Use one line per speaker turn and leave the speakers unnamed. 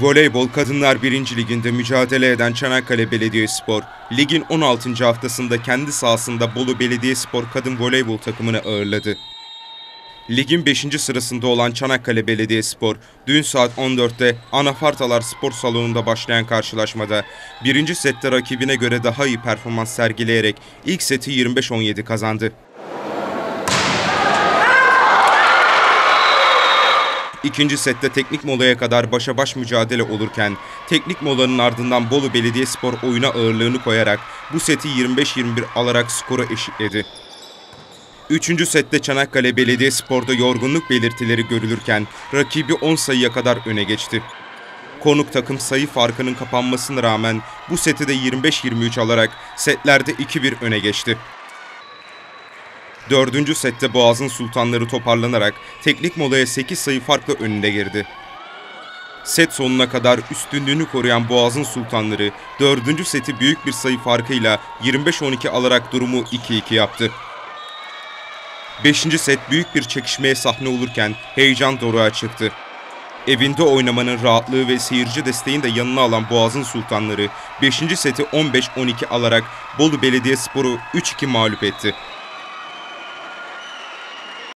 Voleybol Kadınlar 1. Liginde mücadele eden Çanakkale Belediyespor, ligin 16. haftasında kendi sahasında Bolu Belediyespor Kadın Voleybol takımını ağırladı. Ligin 5. sırasında olan Çanakkale Belediyespor, dün saat 14'te Anafartalar Spor Salonu'nda başlayan karşılaşmada birinci sette rakibine göre daha iyi performans sergileyerek ilk seti 25-17 kazandı. İkinci sette teknik molaya kadar başa baş mücadele olurken teknik molanın ardından Bolu Belediyespor oyuna ağırlığını koyarak bu seti 25-21 alarak skoru eşitledi. Üçüncü sette Çanakkale Belediyespor'da yorgunluk belirtileri görülürken rakibi 10 sayıya kadar öne geçti. Konuk takım sayı farkının kapanmasına rağmen bu seti de 25-23 alarak setlerde 2-1 öne geçti. Dördüncü sette Boğaz'ın sultanları toparlanarak teknik molaya 8 sayı farkla önünde girdi. Set sonuna kadar üstünlüğünü koruyan Boğaz'ın sultanları dördüncü seti büyük bir sayı farkıyla 25-12 alarak durumu 2-2 yaptı. Beşinci set büyük bir çekişmeye sahne olurken heyecan doruğa çıktı. Evinde oynamanın rahatlığı ve seyirci desteğini de yanına alan Boğaz'ın sultanları 5. seti 15-12 alarak Bolu Belediyespor'u 3-2 mağlup etti.